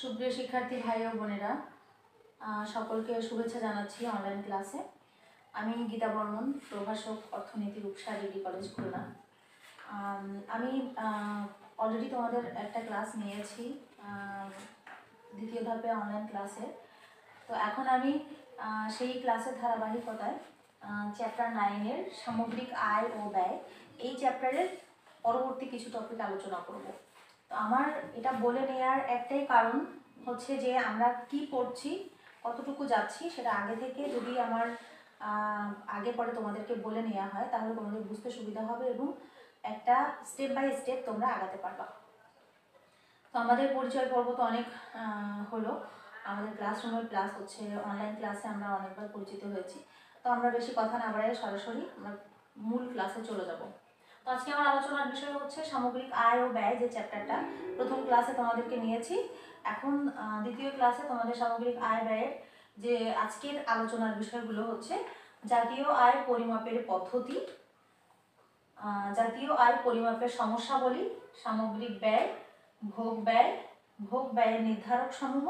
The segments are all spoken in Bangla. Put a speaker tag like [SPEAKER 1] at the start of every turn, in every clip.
[SPEAKER 1] সুপ্রিয় শিক্ষার্থী ভাই ও বোনেরা সকলকে শুভেচ্ছা জানাচ্ছি অনলাইন ক্লাসে আমি গীতা বর্মন, প্রভাষক, অর্থনীতি, রূপসা ডিগ্রি কলেজ খুলনা। আমি অলরেডি তোমাদের একটা ক্লাস নিয়েছি দ্বিতীয় ধাপে অনলাইন ক্লাসে তো এখন আমি সেই ক্লাসের ধারাবাহিকতায় চ্যাপ্টার নাইনের সামগ্রিক আয় ও ব্যয়, এই চ্যাপ্টারের পরবর্তী কিছু টপিক আলোচনা করব। তো আমার এটা বলে নেওয়ার একটাই কারণ হচ্ছে যে আমরা কি পড়ছি, কতটুকু যাচ্ছি সেটা আগে থেকে যদি আমার আগে পরে তোমাদেরকে বলে নেওয়া হয় তাহলে তোমাদের বুঝতে সুবিধা হবে এবং একটা স্টেপ বাই স্টেপ তোমরা আগাতে পারবা। তো আমাদের পরিচয় পর্ব তো অনেক হলো। আমাদের ক্লাসরুমের ক্লাস হচ্ছে অনলাইন ক্লাসে আমরা অনেকবার পরিচিত হয়েছি। তো আমরা বেশি কথা না বাড়াই সরাসরি আমরা মূল ক্লাসে চলে যাব। আজকে আমার আলোচনার বিষয় হচ্ছে সামগ্রিক আয় ও ব্যয় যে চ্যাপ্টারটা প্রথম ক্লাসে তোমাদেরকে নিয়েছি। এখন দ্বিতীয় ক্লাসে তোমাদের সামগ্রিক আয় ব্যয়ের যে আজকের আলোচনার বিষয়গুলো হচ্ছে, জাতীয় আয় পরিমাপের পদ্ধতি জাতীয় আয় পরিমাপের সমস্যাবলী, সামগ্রিক ব্যয়, ভোগ ব্যয়, ভোগ ব্যয়ের নির্ধারক সমূহ,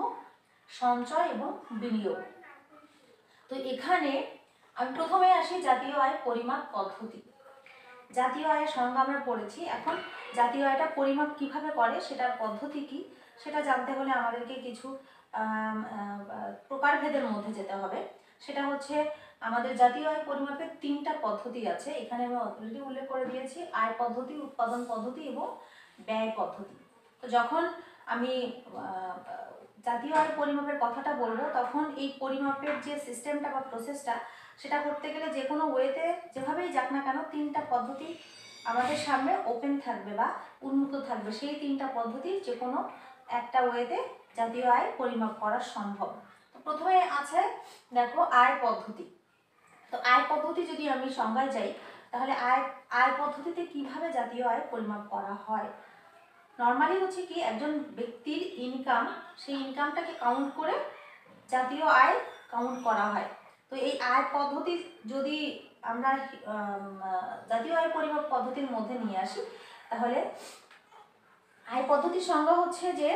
[SPEAKER 1] সঞ্চয় এবং বিনিয়োগ। তো এখানে আমি প্রথমে আসি জাতীয় আয় পরিমাপ পদ্ধতি। জাতীয় আয়ের সংজ্ঞা আমরা পড়েছি। এখন জাতীয় আয়টা পরিমাপ কীভাবে করে, সেটার পদ্ধতি কি, সেটা জানতে হলে আমাদেরকে কিছু প্রকারভেদের মধ্যে যেতে হবে। সেটা হচ্ছে, আমাদের জাতীয় আয় পরিমাপের তিনটা পদ্ধতি আছে। এখানে আমি অলরেডি উল্লেখ করে দিয়েছি, আয় পদ্ধতি, উৎপাদন পদ্ধতি এবং ব্যয় পদ্ধতি। তো যখন আমি জাতীয় আয় পরিমাপের কথাটা বলব, তখন এই পরিমাপের যে সিস্টেমটা বা প্রসেসটা সেটা করতে গেলে যে কোনো ওয়েতে যেভাবেই যাক না কেন, তিনটা পদ্ধতি আমাদের সামনে ওপেন থাকবে বা উন্মুক্ত থাকবে। সেই তিনটা পদ্ধতি যে কোনো একটা ওয়েতে জাতীয় আয় পরিমাপ করা সম্ভব। তো প্রথমে আছে, দেখো, আয় পদ্ধতি। তো আয় পদ্ধতি যদি আমি সংজ্ঞায় যাই, তাহলে আয় আয় পদ্ধতিতে কীভাবে জাতীয় আয় পরিমাপ করা হয়? নর্মালি হচ্ছে কি একজন ব্যক্তির ইনকাম সেই ইনকামটাকে কাউন্ট করে জাতীয় আয় কাউন্ট করা হয়। তো এই আয় পদ্ধতি যদি আমরা জাতীয় আয় পরিমাপ পদ্ধতির মধ্যে নিয়ে আসি, তাহলে আয় পদ্ধতির সংজ্ঞা হচ্ছে যে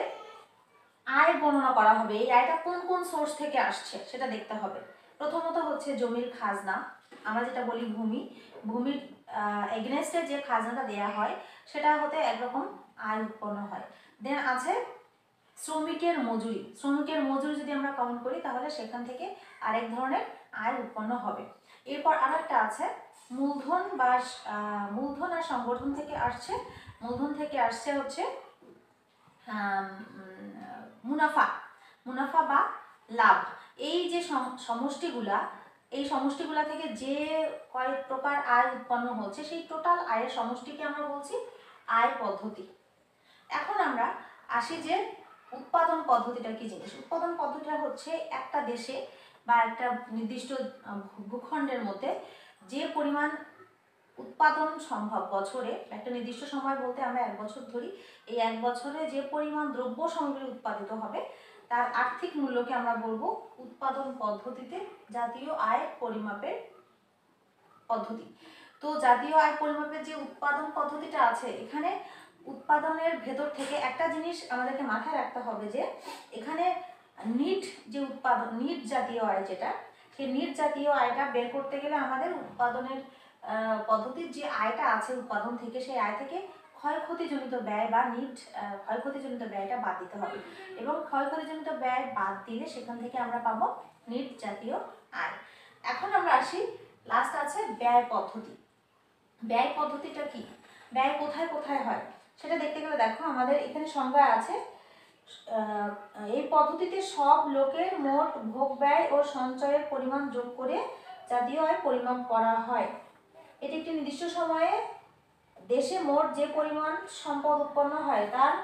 [SPEAKER 1] আয় গণনা করা হবে। এই আয়টা কোন কোন সোর্স থেকে আসছে সেটা দেখতে হবে। প্রথমত হচ্ছে জমির খাজনা। আমরা যেটা বলি ভূমি, ভূমির এগেনস্টে যে খাজনাটা দেয়া হয়, সেটা হতে একরকম আয় উৎপন্ন হয়। দেন আছে শ্রমিকের মজুরি। শ্রমিকের মজুরি যদি আমরা কাউন্ট করি, তাহলে সেখান থেকে আরেক ধরনের আয় উৎপন্ন হবে। এরপর আর একটা আছে, মূলধন বা মূলধন আর সংগঠন থেকে আসছে। মূলধন থেকে আসছে হচ্ছে মুনাফা। মুনাফা বা লাভ। এই যে সম- সমষ্টিগুলা, এই সমষ্টিগুলা থেকে যে কয়েক প্রকার আয় উৎপন্ন হচ্ছে, সেই টোটাল আয়ের সমষ্টিকে আমরা বলছি আয় পদ্ধতি। এখন আমরা আসি যে উৎপাদন পদ্ধতিটা কি জিনিস? উৎপাদন পদ্ধতিটা হচ্ছে একটা দেশে বা একটা নির্দিষ্ট ভূখণ্ডের মধ্যে যে পরিমাণ উৎপাদন সম্ভব বছরে, একটা নির্দিষ্ট সময় বলতে আমরা এক বছর ধরি, এই এক বছরে যে পরিমাণ দ্রব্য সামগ্রী উৎপাদিত হবে, তার আর্থিক মূল্যকে আমরা বলব উৎপাদন পদ্ধতিতে জাতীয় আয় পরিমাপের পদ্ধতি। তো জাতীয় আয় পরিমাপের যে উৎপাদন পদ্ধতিটা আছে, এখানে উৎপাদনের ভেতর থেকে একটা জিনিস আমাদেরকে মাথায় রাখতে হবে যে, এখানে নিট যে উৎপাদন, নিট জাতীয় আয় যেটা, সেই নিট জাতীয় আয়টা বের করতে গেলে আমাদের উৎপাদনের পদ্ধতির যে আয়টা আছে উৎপাদন থেকে, সেই আয় থেকে ক্ষয়ক্ষতিজনিত ব্যয় বা নিট ক্ষয়ক্ষতিজনিত ব্যয়টা বাদ দিতে হবে। এবং ক্ষয়ক্ষতিজনিত ব্যয় বাদ দিলে সেখান থেকে আমরা পাবো নিট জাতীয় আয়। এখন আমরা আসি লাস্ট আছে ব্যয় পদ্ধতি। ব্যয় পদ্ধতিটা কি? ব্যয় কোথায় কোথায় হয়? সেটা দেখতে গেলে দেখো, আমাদের এখানে সংজ্ঞা আছে এই পদ্ধতিতে সব লোকের মোট ভোগ ব্যয় ও সঞ্চয়ের পরিমাণ যোগ করে জাতীয় আয় পরিমাপ করা হয়। এটি একটি নির্দিষ্ট সময়ে দেশে মোট যে পরিমাণ সম্পদ উৎপন্ন হয়, তার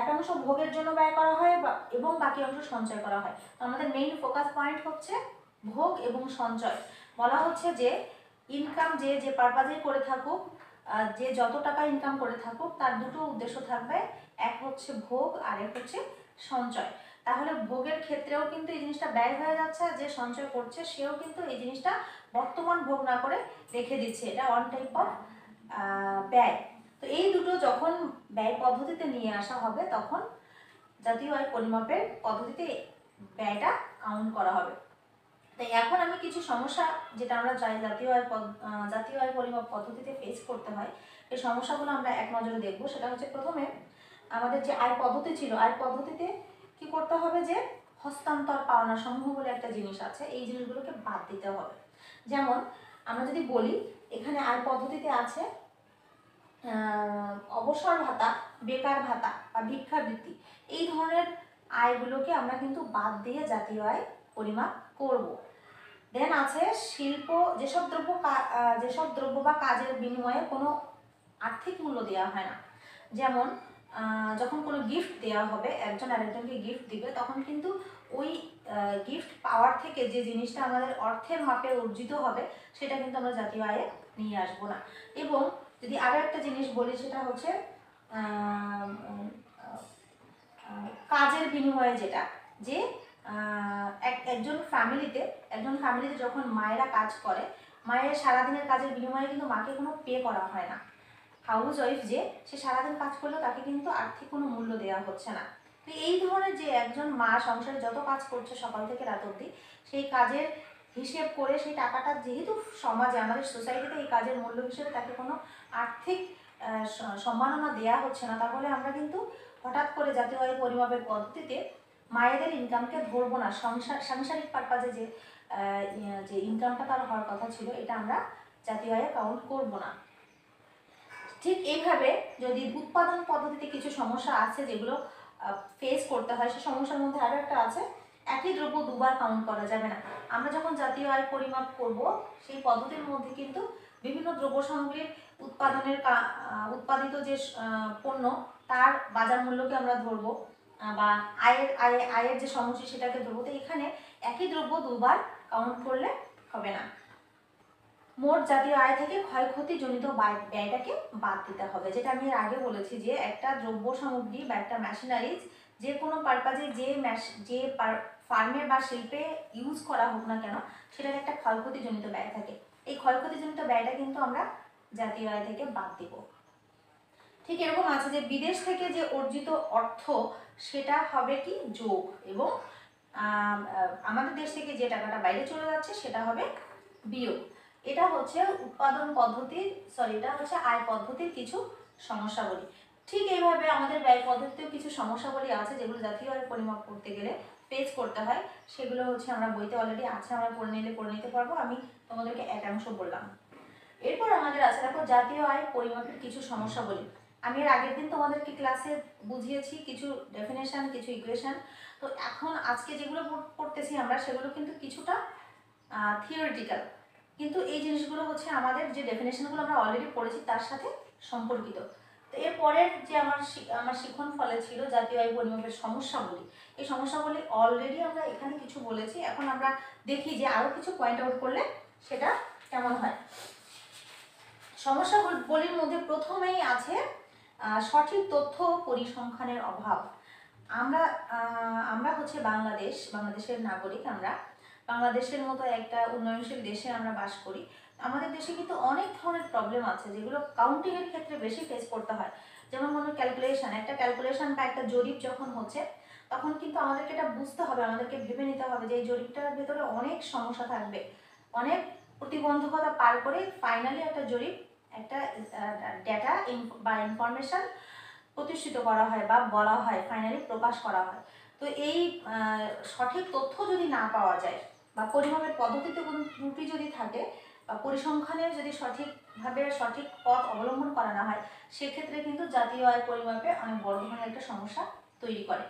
[SPEAKER 1] একাংশ ভোগের জন্য ব্যয় করা হয় এবং বাকি অংশ সঞ্চয় করা হয়। আমাদের মেইন ফোকাস পয়েন্ট হচ্ছে ভোগ এবং সঞ্চয়। বলা হচ্ছে যে ইনকাম যে যে পারপাজেই করে থাকুক যে যত টাকা ইনকাম করে থাকুক, তার দুটো উদ্দেশ্য থাকবে। এক হচ্ছে ভোগ, আর এক হচ্ছে সঞ্চয়। তাহলে ভোগের ক্ষেত্রেও কিন্তু এই জিনিসটা ব্যয় হয়ে যাচ্ছে আর যে সঞ্চয় করছে, সেও কিন্তু এই জিনিসটা বর্তমান ভোগ না করে রেখে দিচ্ছে। এটা ওয়ান টাইপ অফ ব্যয়। তো এই দুটো যখন ব্যয় পদ্ধতিতে নিয়ে আসা হবে, তখন জাতীয় আয় পরিমাপের পদ্ধতিতে ব্যয়টা কাউন্ট করা হবে। তাই এখন আমি কিছু সমস্যা যেটা আমরা চাই জাতীয় আয় জাতীয় আয় পরিমাপ পদ্ধতিতে ফেস করতে হয়, এই সমস্যাগুলো আমরা এক নজরে দেখব। সেটা হচ্ছে প্রথমে আমাদের যে আয় পদ্ধতি ছিল, আয় পদ্ধতিতে কি করতে হবে যে হস্তান্তর পাওনা সমূহ বলে একটা জিনিস আছে, এই জিনিসগুলোকে বাদ দিতে হবে। যেমন আমরা যদি বলি এখানে আয় পদ্ধতিতে আছে অবসর ভাতা, বেকার ভাতা বা ভিক্ষাবৃত্তি, এই ধরনের আয়গুলোকে আমরা কিন্তু বাদ দিয়ে জাতীয় আয় পরিমাপ করব। দেন আছে শিল্প, যেসব দ্রব্য যেসব দ্রব্য বা কাজের বিনিময়ে কোনো আর্থিক মূল্য দেওয়া হয় না। যেমন যখন কোনো গিফট দেওয়া হবে, একজন আরেকজনকে গিফট দিবে, তখন কিন্তু ওই গিফট পাওয়ার থেকে যে জিনিসটা আমাদের অর্থের মাপে অর্জিত হবে, সেটা কিন্তু আমরা জাতীয় আয়ে নিয়ে আসব না। এবং যদি আরও একটা জিনিস বলি, সেটা হচ্ছে কাজের বিনিময়ে যেটা, যে এক একজন ফ্যামিলিতে একজন ফ্যামিলিতে যখন মায়েরা কাজ করে, মায়ের সারাদিনের কাজের বিনিময়ে কিন্তু মাকে কোনো পে করা হয় না। হাউস ওয়াইফ যে, সে সারাদিন কাজ করলেও তাকে কিন্তু আর্থিক কোনো মূল্য দেওয়া হচ্ছে না। তো এই ধরনের যে একজন মা সংসারে যত কাজ করছে সকাল থেকে রাত অবধি, সেই কাজের হিসেব করে সেই টাকাটা যেহেতু সমাজে, আমাদের সোসাইটিতে এই কাজের মূল্য হিসেবে তাকে কোনো আর্থিক সম্মাননা দেওয়া হচ্ছে না, তাহলে আমরা কিন্তু হঠাৎ করে জাতীয় পরিমাপের পদ্ধতিতে মায়েদের ইনকামকে ধরবো না। সংসার সাংসারিক পারপাজে যে ইয়ে, যে ইনকামটা তার হওয়ার কথা ছিল এটা আমরা জাতীয় আয়ে কাউন্ট করব না। ঠিক এইভাবে যদি উৎপাদন পদ্ধতিতে কিছু সমস্যা আছে যেগুলো ফেস করতে হয় সেই সমস্যার মধ্যে আরও একটা আছে একই দ্রব্য দুবার কাউন্ট করা যাবে না। আমরা যখন জাতীয় আয় পরিমাপ করব সেই পদ্ধতির মধ্যে কিন্তু বিভিন্ন দ্রব্য সামগ্রীর উৎপাদনের উৎপাদিত যে পণ্য তার বাজার মূল্যকে আমরা ধরবো। বা আয়ের, আয়, আয়ের যে সমস্যা সেটাকে ধরবো, তো এখানে একই দ্রব্য দুবার কাউন্ট করলে হবে না। মোট জাতীয় আয় থেকে ক্ষয়ক্ষতিজনিত ব্যয়- ব্যয়টাকে বাদ দিতে হবে, যেটা আমি এর আগে বলেছি যে একটা দ্রব্য সামগ্রী বা একটা মেশিনারিজ যে কোনো পারপাজে যে ম্যাশ- যে ফার্মে বা শিল্পে ইউজ করা হোক না কেন, সেটার একটা ক্ষয়ক্ষতিজনিত ব্যয় থাকে। এই ক্ষয়ক্ষতিজনিত ব্যয়টা কিন্তু আমরা জাতীয় আয় থেকে বাদ দিব। ঠিক এরকম আছে যে বিদেশ থেকে যে অর্জিত অর্থ, সেটা হবে কি যোগ এবং আমাদের দেশ থেকে যে টাকাটা বাইরে চলে যাচ্ছে, সেটা হবে বিয়োগ। এটা হচ্ছে উৎপাদন পদ্ধতির সরি এটা হচ্ছে আয় পদ্ধতির কিছু সমস্যাবলী। ঠিক এইভাবে আমাদের ব্যয় পদ্ধতিতেও কিছু সমস্যাবলী আছে যেগুলো জাতীয় আয় পরিমাপ করতে গেলে পেজ করতে হয়। সেগুলো হচ্ছে আমরা বইতে অলরেডি আছে, আমরা পড়ে নিলে পড়ে নিতে পারব। আমি তোমাদেরকে একাংশ বললাম। এরপর আমাদের আছে দেখো জাতীয় আয় পরিমাপের কিছু সমস্যাবলী। আমি এর আগের দিন তোমাদেরকে ক্লাসে বুঝিয়েছি কিছু ডেফিনেশন কিছু ইকুয়েশন তো এখন আজকে যেগুলো পড়তেছি আমরা, সেগুলো কিন্তু কিছুটা থিওরিটিক্যাল কিন্তু এই জিনিসগুলো হচ্ছে আমাদের যে ডেফিনেশনগুলো আমরা অলরেডি পড়েছি, তার সাথে সম্পর্কিত। তো এরপরের যে আমার আমার শিক্ষণ ফলে ছিল জাতীয় আয় পরিমাপের সমস্যাগুলি এই সমস্যাগুলি অলরেডি আমরা এখানে কিছু বলেছি। এখন আমরা দেখি যে আরও কিছু পয়েন্ট আউট করলে সেটা কেমন হয়। সমস্যাগুলির মধ্যে প্রথমেই আছে সঠিক তথ্য পরিসংখ্যানের অভাব। আমরা আমরা হচ্ছে বাংলাদেশ, বাংলাদেশের নাগরিক আমরা। বাংলাদেশের মতো একটা উন্নয়নশীল দেশে আমরা বাস করি। আমাদের দেশে কিন্তু অনেক ধরনের প্রবলেম আছে যেগুলো কাউন্টিং এর ক্ষেত্রে বেশি ফেস করতে হয়। যেমন কোনো ক্যালকুলেশন একটা ক্যালকুলেশন বা একটা জরিপ যখন হচ্ছে, তখন কিন্তু আমাদেরকে এটা বুঝতে হবে, আমাদেরকে ভেবে নিতে হবে যে এই জরিপটার ভেতরে অনেক সমস্যা থাকবে। অনেক প্রতিবন্ধকতা পার করে ফাইনালি একটা জরিপ একটা ডেটা বা ইনফরমেশন প্রতিষ্ঠিত করা হয় বা বলা হয় ফাইনালি প্রকাশ করা হয়। তো এই সঠিক তথ্য যদি না পাওয়া যায় বা পরিমাপের পদ্ধতিতে কোনো ত্রুটি যদি থাকে বা পরিসংখ্যানের যদি সঠিকভাবে সঠিক পথ অবলম্বন করা না হয়, সেক্ষেত্রে কিন্তু জাতীয় আয় পরিমাপে অনেক বড় ধরনের একটা সমস্যা তৈরি করে।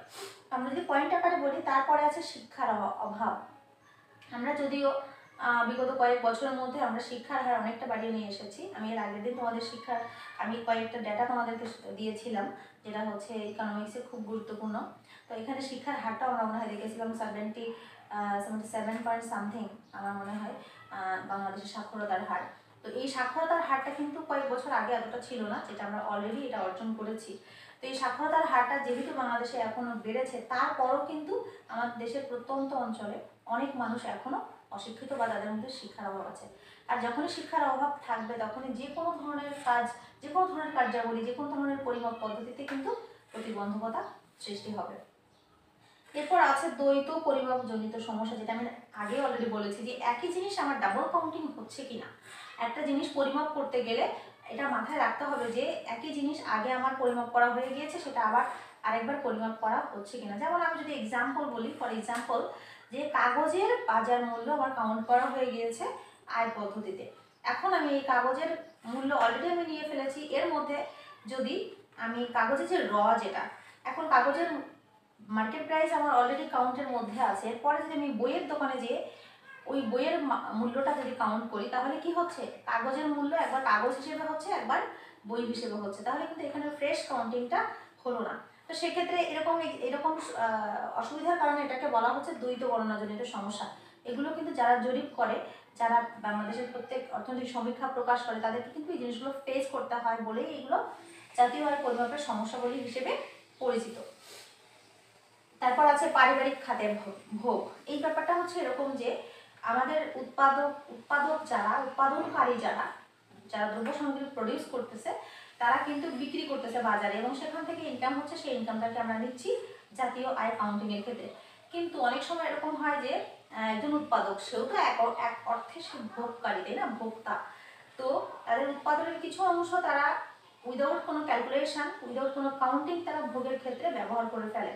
[SPEAKER 1] আমরা যদি পয়েন্ট আকারে বলি, তারপরে আছে শিক্ষার অভা- অভাব। আমরা যদিও বিগত কয়েক বছরের মধ্যে আমরা শিক্ষার হার অনেকটা বাড়িয়ে নিয়ে এসেছি। আমি এর আগের দিন তোমাদের শিক্ষার, আমি কয়েকটা ডেটা তোমাদেরকে দিয়েছিলাম, যেটা হচ্ছে ইকোনমিক্সে খুব গুরুত্বপূর্ণ। তো এখানে শিক্ষার হারটাও আমরা মনে হয় দেখেছিলাম seventy seventy seven point something আমার মনে হয় বাংলাদেশের সাক্ষরতার হার। তো এই সাক্ষরতার হারটা কিন্তু কয়েক বছর আগে এতটা ছিল না, যেটা আমরা অলরেডি এটা অর্জন করেছি। তো এই সাক্ষরতার হারটা যেহেতু বাংলাদেশে এখনও বেড়েছে, তারপরও কিন্তু আমাদের দেশের প্রত্যন্ত অঞ্চলে অনেক মানুষ এখনও অশিক্ষিত বা তাদের মধ্যে শিক্ষার অভাব আছে। আর যখনই শিক্ষার অভাব থাকবে, তখনই যে কোনো ধরনের কাজ, যে কোনো ধরনের কার্যাবলী, যে কোনো ধরনের পরিমাপ পদ্ধতিতে কিন্তু প্রতিবন্ধকতা সৃষ্টি হবে। এরপর আছে দ্বৈত পরিমাপজনিত সমস্যা, যেটা আমি আগে অলরেডি বলেছি যে একই জিনিস আমার ডাবল কাউন্টিং হচ্ছে কি না একটা জিনিস পরিমাপ করতে গেলে এটা মাথায় রাখতে হবে যে একই জিনিস আগে আমার পরিমাপ করা হয়ে গিয়েছে, সেটা আবার আরেকবার পরিমাপ করা হচ্ছে কিনা। যেমন আমি যদি এক্সাম্পল বলি ফর এক্সাম্পল যে কাগজের বাজার মূল্য আমার কাউন্ট করা হয়ে গিয়েছে আয় পদ্ধতিতে। এখন আমি এই কাগজের মূল্য অলরেডি আমি নিয়ে ফেলেছি। এর মধ্যে যদি আমি কাগজের যে র যেটা, এখন কাগজের মার্কেট প্রাইস আমার অলরেডি কাউন্টের মধ্যে আছে। এরপরে যদি আমি বইয়ের দোকানে যেয়ে ওই বইয়ের মূল্যটা যদি কাউন্ট করি, তাহলে কি হচ্ছে? কাগজের মূল্য একবার কাগজ হিসেবে হচ্ছে, একবার বই হিসেবে হচ্ছে। তাহলে কিন্তু এখানে ফ্রেশ কাউন্টিংটা হলো না। তো সেক্ষেত্রে এরকম এরকম অসুবিধার কারণে এটাকে বলা হচ্ছে দ্বৈত গণনাজনিত সমস্যা। এগুলো কিন্তু যারা জরিপ করে, যারা বাংলাদেশের প্রত্যেক অর্থনৈতিক সমীক্ষা প্রকাশ করে, তাদেরকে কিন্তু এই জিনিসগুলো ফেস করতে হয় বলেই এগুলো জাতীয় আয় পরিমাপের সমস্যাবলী হিসেবে পরিচিত। তারপর আছে পারিবারিক ভোগ- ভোগ। এই ব্যাপারটা হচ্ছে এরকম যে, আমাদের উৎপাদক উৎপাদক যারা, উৎপাদনকারী যারা যারা দ্রব্য সামগ্রী প্রডিউস করতেছে তারা কিন্তু বিক্রি করতেছে বাজারে এবং সেখান থেকে ইনকাম হচ্ছে, সেই ইনকামটাকে আমরা নিচ্ছি জাতীয় আয় কাউন্টিং এর ক্ষেত্রে। কিন্তু অনেক সময় এরকম হয় যে একজন উৎপাদক, সেও তো এক এক অর্থে সে ভোগকারী, তাই না? ভোক্তা। তো তাদের উৎপাদনের কিছু অংশ তারা উইদাউট কোনো ক্যালকুলেশন উইদাউট কোনো কাউন্টিং তারা ভোগের ক্ষেত্রে ব্যবহার করে ফেলে।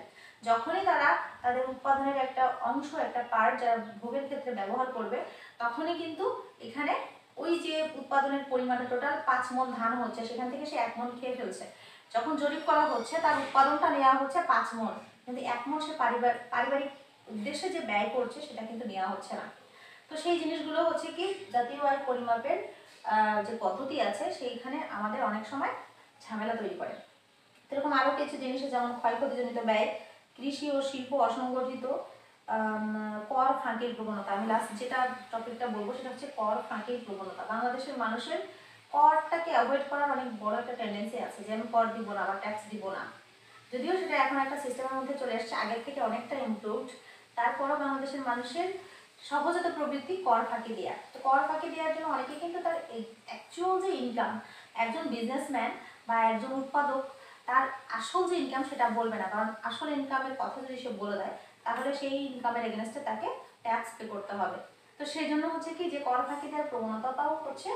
[SPEAKER 1] যখনই তারা তাদের উৎপাদনের একটা অংশ, একটা পার্ট যারা ভোগের ক্ষেত্রে ব্যবহার করবে, তখনই কিন্তু এখানে ওই যে উৎপাদনের পরিমাণটা টোটাল পাঁচ মন ধান হচ্ছে, সেখান থেকে সে এক মন খেয়ে ফেলছে। যখন জরিপ করা হচ্ছে, তার উৎপাদনটা নেওয়া হচ্ছে পাঁচ মন কিন্তু এক মন সে পারিবার, পারিবারিক উদ্দেশ্যে যে ব্যয় করছে, সেটা কিন্তু নেওয়া হচ্ছে না। তো সেই জিনিসগুলো হচ্ছে কি জাতীয় আয় পরিমাপের যে পদ্ধতি আছে, সেইখানে আমাদের অনেক সময় ঝামেলা তৈরি করে। এরকম আরও কিছু জিনিসের যেমন ক্ষয়ক্ষতিজনিত ব্যয়, কৃষি ও শিল্প অসংগঠিত কর ফাঁকির প্রবণতা। আমি লাস্ট যেটা টপিকটা বলব সেটা হচ্ছে কর ফাঁকির প্রবণতা। বাংলাদেশের মানুষের করটাকে অ্যাভয়েড করার অনেক বড় একটা টেন্ডেন্সি আছে যে, আমি কর দিব না বা ট্যাক্স দিব না। যদিও সেটা এখন একটা সিস্টেমের মধ্যে চলে এসেছে, আগের থেকে অনেকটা ইমপ্রুভড তারপরও বাংলাদেশের মানুষের সহজাত প্রবৃত্তি কর ফাঁকি দেওয়া তো কর ফাঁকি দেওয়ার জন্য অনেকে কিন্তু তার অ্যাকচুয়াল যে ইনকাম একজন বিজনেসম্যান বা একজন উৎপাদক, তার আসল যে ইনকাম সেটা বলবে না। কারণ আসল ইনকামের কথা যদি সে বলে দেয় তাহলে সেই ইনকামের এগেনস্টে তাকে ট্যাক্স পে করতে হবে। তো সেই জন্য হচ্ছে কি, যে কর ফাঁকি দেওয়ার প্রবণতাটাও হচ্ছে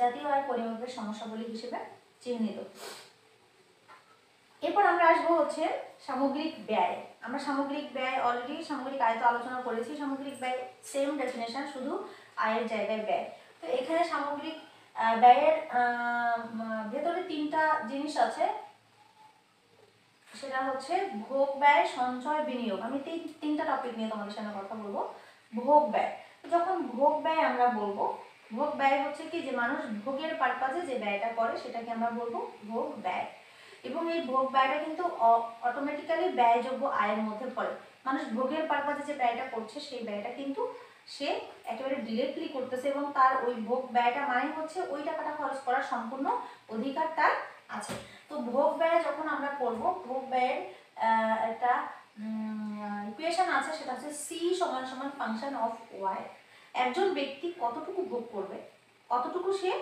[SPEAKER 1] জাতীয় আয় পরিমাপের সমস্যাবলী হিসেবে চিহ্নিত। এরপর আমরা আসব হচ্ছে সামগ্রিক ব্যয়। আমরা সামগ্রিক ব্যয় অলরেডি সামগ্রিক আয় তো আলোচনা করেছি, সামগ্রিক ব্যয় সেম ডেফিনেশন শুধু আয়ের জায়গায় ব্যয়। তো এখানে সামগ্রিক ব্যয়ের ভেতরে তিনটা জিনিস আছে। সেটা হচ্ছে ভোগ, ব্যয়, সঞ্চয়, বিনিয়োগ। আমি তিন, তিনটা টপিক নিয়ে তোমাদের সামনে কথা বলব। ভোগ, ব্যয়। যখন ভোগ, ব্যয় আমরা বলব, ভোগ, ব্যয় হচ্ছে কি যে মানুষ ভোগের পারপাজে যে ব্যয়টা করে সেটাকে আমরা বলব ভোগ, ব্যয়। এবং এই ভোগ, ব্যয়টা কিন্তু অটোমেটিক্যালি ব্যয়যোগ্য আয়ের মধ্যে পড়ে। মানুষ ভোগের পারপাজে যে ব্যয়টা করছে, সেই ব্যয়টা কিন্তু সে একেবারে ডিরেক্টলি করতেছে এবং তার ওই ভোগ, ব্যয়টা মানে হচ্ছে ওই টাকাটা খরচ করার সম্পূর্ণ অধিকার তার আছে। তো ভোগ, ব্যয় যখন আমরা করব, ভোগ আহ, একটা ইকুয়েশন আছে সেটা হচ্ছে সি সমান সমান ফাংশন অফ ওয়াই একজন ব্যক্তি কতটুকু ভোগ করবে কতটুকু সে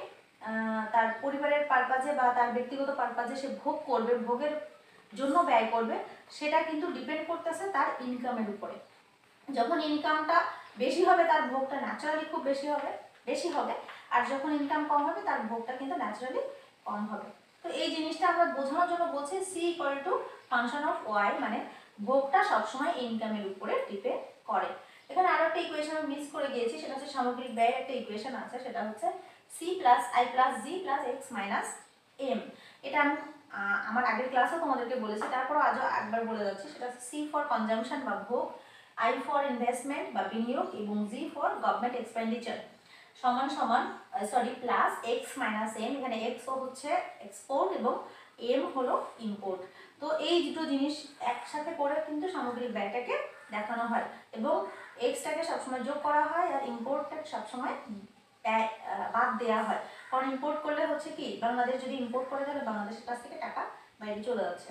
[SPEAKER 1] তার পরিবারের পারপাজে বা তার ব্যক্তিগত পারপাজে সে ভোগ করবে ভোগের জন্য ব্যয় করবে সেটা কিন্তু ডিপেন্ড করতেছে তার ইনকামের উপরে। যখন ইনকামটা বেশি হবে তার ভোগটা ন্যাচারালি খুব বেশি হবে বেশি হবে আর যখন ইনকাম কম হবে তার ভোগটা কিন্তু ন্যাচারালি কম হবে। তো এই জিনিসটা আমরা বোঝানোর জন্য বলছি C equal to function of Y মানে ভোগটা সবসময় ইনকামের উপরে ডিপেন্ড করে। এখানে আরও একটা ইকুয়েশন আমি মিস করে গিয়েছি, সেটা হচ্ছে সামগ্রিক ব্যয়ের একটা ইকুয়েশন আছে, সেটা হচ্ছে C plus I plus G plus X minus M এটা আমি আমার আগের ক্লাসেও তোমাদেরকে বলেছি, তারপরও আজও একবার বলে যাচ্ছি, সেটা হচ্ছে সি ফর কনজামশন বা ভোগ আই ফর ইনভেস্টমেন্ট বা বিনিয়োগ এবং জি ফর গভর্নমেন্ট এক্সপেন্ডিচার সমান সমান sorry plus X minus M এখানে এক্স হচ্ছে এক্সপোর্ট এবং এম হলো ইম্পোর্ট তো এই দুটো জিনিস একসাথে করে কিন্তু সামগ্রিক ব্যয়টাকে দেখানো হয় এবং এক্সটাকে সবসময় যোগ করা হয় আর ইম্পোর্টটাকে সবসময় বাদ দেওয়া হয়। কারণ ইম্পোর্ট করলে হচ্ছে কি, বাংলাদেশ যদি ইম্পোর্ট করে তাহলে বাংলাদেশের কাছ থেকে টাকা বাইরে চলে যাচ্ছে।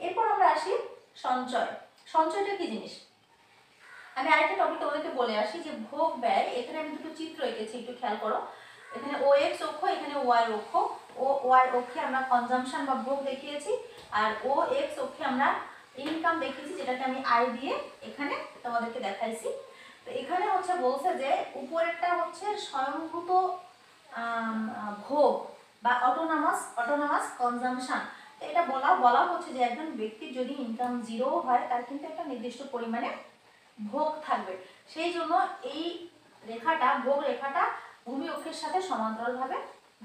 [SPEAKER 1] এরপর আমরা আসি সঞ্চয়। সঞ্চয়টা কি জিনিস? আমি আরেকটা টপিক তোমাদেরকে বলে আসি যে ভোগ ব্যয়, এখানে আমি দুটো চিত্র এঁকেছি, একটু খেয়াল করো। এখানে ও এক্স অক্ষ, এখানে ওয়াই অক্ষ। ও ওয়াই অক্ষে আমরা কনজাম্পশন বা ভোগ দেখিয়েছি, আর ও এক্স অক্ষে আমরা ইনকাম দেখিয়েছি, যেটাকে আমি আই দিয়ে এখানে তোমাদেরকে দেখাইছি। তো এখানে হচ্ছে বলছে যে উপরেরটা হচ্ছে স্বয়ংভূত ভোগ বা অটোনামাস অটোনামাস কনজামশন তো এটা বলা বলা হচ্ছে যে একজন ব্যক্তির যদি ইনকাম জিরো হয়, তার কিন্তু একটা নির্দিষ্ট পরিমাণে ভোগ থাকবে। সেই জন্য এই রেখাটা, ভোগ রেখাটা ভূমি অক্ষের সাথে সমান্তরালভাবে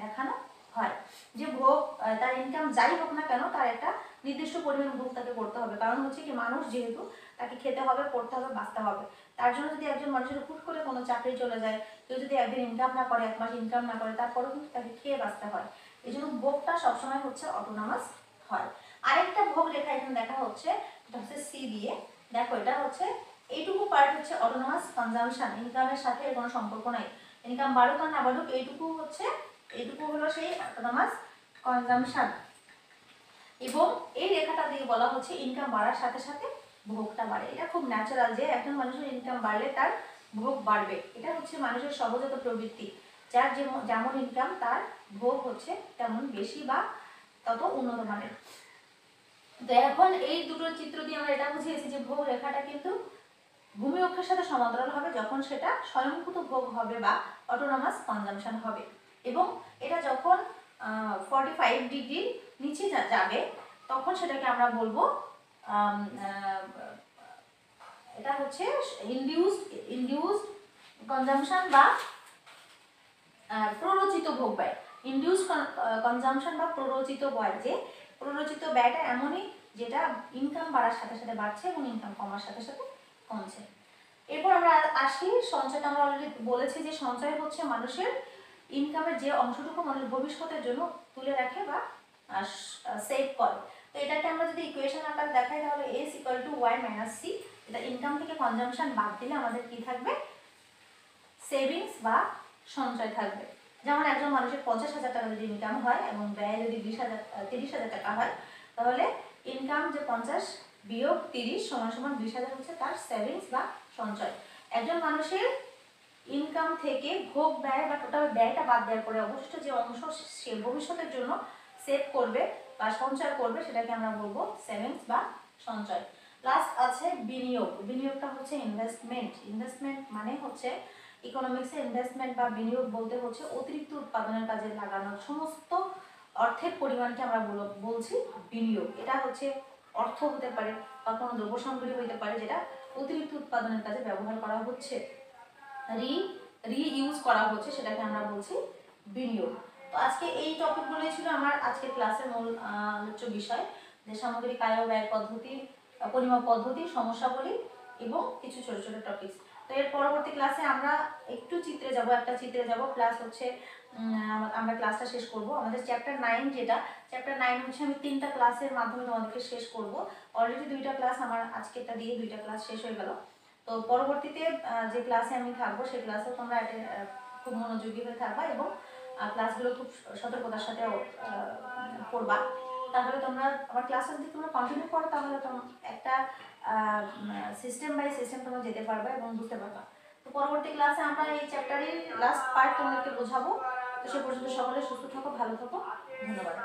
[SPEAKER 1] দেখানো হয়। যে ভোগ তার ইনকাম যাই হোক না কেন, তার একটা নির্দিষ্ট পরিমাণ ভোগ তাকে করতে হবে। কারণ হচ্ছে কি, মানুষ যেহেতু তাকে খেতে হবে, পড়তে হবে, বাঁচতে হবে। তার জন্য যদি একজন মানুষের হুট করে কোনো চাকরি চলে যায়, কেউ যদি একদিন ইনকাম না করে, এক মাস ইনকাম না করে, তারপরেও কিন্তু তাকে খেয়ে বাঁচতে হয়। এই জন্য ভোগটা সবসময় হচ্ছে অটোনামাস হয়। আরেকটা ভোগ রেখা এখানে দেখা হচ্ছে এটা হচ্ছে সি দিয়ে। দেখো, এটা হচ্ছে এইটুকু পার্ট হচ্ছে অটোনোমাস কনজামশন ইনকামের সাথে এর কোনো সম্পর্ক নাই। ইনকাম বাড়ুক আর না বাড়ুক, এইটুকু হচ্ছে, এইটুকু হলো সেই অটোনোমাস কনজামশন এবং এই রেখাটা দিয়ে বলা হচ্ছে ইনকাম বাড়ার সাথে সাথে ভোগটা বাড়ে। এটা খুব ন্যাচারাল যে একজন মানুষের ইনকাম বাড়লে তার ভোগ বাড়বে। এটা হচ্ছে মানুষের সহজাত প্রবৃত্তি। যার যেমন ইনকাম তার ভোগ হচ্ছে তেমন বেশি বা তত উন্নত মানের। তো এখন এই দুটো চিত্র দিয়ে আমরা এটা বুঝিয়েছি যে ভোগ রেখাটা কিন্তু ভূমি অক্ষের সাথে সমান্তরাল হবে যখন সেটা স্বয়ংভূত ভোগ হবে বা অটোনমাস কনজামশন হবে। এবং এটা যখন ফর্টি ফাইভ ডিগ্রি নিচে যাবে, তখন সেটাকে আমরা বলব এটা হচ্ছে ইনডিউসড ইনডিউসড কনজামশন বা প্ররোচিত ভোগ ব্যয়। ইনডিউস কনজামশন বা প্ররোচিত ব্যয় যে, প্ররোচিত ব্যয়টা এমনই যেটা ইনকাম বাড়ার সাথে সাথে বাড়ছে এবং ইনকাম কমার সাথে সাথে কমছে এরপর আমরা আসি সঞ্চয়টা আমরা অলরেডি বলেছি যে সঞ্চয় হচ্ছে মানুষের ইনকামের যে অংশটুকু মানুষ ভবিষ্যতের জন্য তুলে রাখে বা সেভ করে। তো এটাকে আমরা যদি ইকুয়েশন আকারে দেখাই তাহলে S equal to Y minus C এটা ইনকাম থেকে কনজামশন বাদ দিলে আমাদের কি থাকবে? সেভিংস বা সঞ্চয় থাকবে। যেমন একজন মানুষের পঞ্চাশ হাজার টাকা যদি ইনকাম হয় এবং ব্যয় যদি বিশ হাজার তিরিশ হাজার টাকা হয়, তাহলে ইনকাম যে পঞ্চাশ বিয়োগ তিরিশ সমান সমান বিশ হাজার হচ্ছে তার সেভিংস বা সঞ্চয়। একজন মানুষের ইনকাম থেকে ভোগ ব্যয় বা টোটাল ব্যয়টা বাদ দেওয়ার পরে অবশিষ্ট যে অংশ সে ভবিষ্যতের জন্য সেভ করবে বা সঞ্চয় করবে সেটাকে আমরা বলব সেভিংস বা সঞ্চয়। লাস্ট আছে বিনিয়োগ। বিনিয়োগটা হচ্ছে ইনভেস্টমেন্ট ইনভেস্টমেন্ট মানে হচ্ছে ইকোনমিক্সে ইনভেস্টমেন্ট বা বিনিয়োগ বলতে হচ্ছে অতিরিক্ত উৎপাদনের কাজে লাগানো। সমস্ত অর্থের পরিমাণকে আমরা বলছি বিনিয়োগ। এটা হচ্ছে অর্থ হতে পারে বা কোনো দ্রব্য সামগ্রী হতে পারে যেটা অতিরিক্ত উৎপাদনের কাজে ব্যবহার করা হচ্ছে। রি রি ইউজ করা হচ্ছে, সেটাকে আমরা বলছি বিনিয়োগ। তো আজকে এই টপিকগুলোই ছিল আমার আজকে ক্লাসের মূল আলোচ্য বিষয়। যে সামগ্রিক আয় ও ব্যয় পদ্ধতি, পরিমাপ পদ্ধতি, সমস্যাবলী এবং কিছু ছোট ছোট টপিকস তো এর পরবর্তী ক্লাসে আমরা একটু চিত্রে যাব, একটা চিত্রে যাব। প্লাস হচ্ছে আমরা ক্লাসটা শেষ করব। আমাদের চ্যাপ্টার নাইন যেটা চ্যাপ্টার নাইন হচ্ছে আমি তিনটা ক্লাসের মাধ্যমে তোমাদেরকে শেষ করব। অলরেডি দুইটা ক্লাস আমার আজকেরটা দিয়ে দুইটা ক্লাস শেষ হয়ে গেল। তো পরবর্তীতে যে ক্লাসে আমি থাকব, সেই ক্লাসে তোমরা খুব মনোযোগী হয়ে থাকবা এবং ক্লাসগুলো খুব সতর্কতার সাথে পড়বা। তাহলে তোমরা আমার ক্লাস যদি তোমরা কন্টিনিউ করো, তাহলে তোমরা একটা সিস্টেম বাই সিস্টেম তোমরা যেতে পারবে এবং বুঝতে পারবা। তো পরবর্তী ক্লাসে আমরা এই চ্যাপ্টারের লাস্ট পার্ট তোমাদেরকে বোঝাবো। তো সে পর্যন্ত সকলে সুস্থ থাকো, ভালো থাকো। ধন্যবাদ।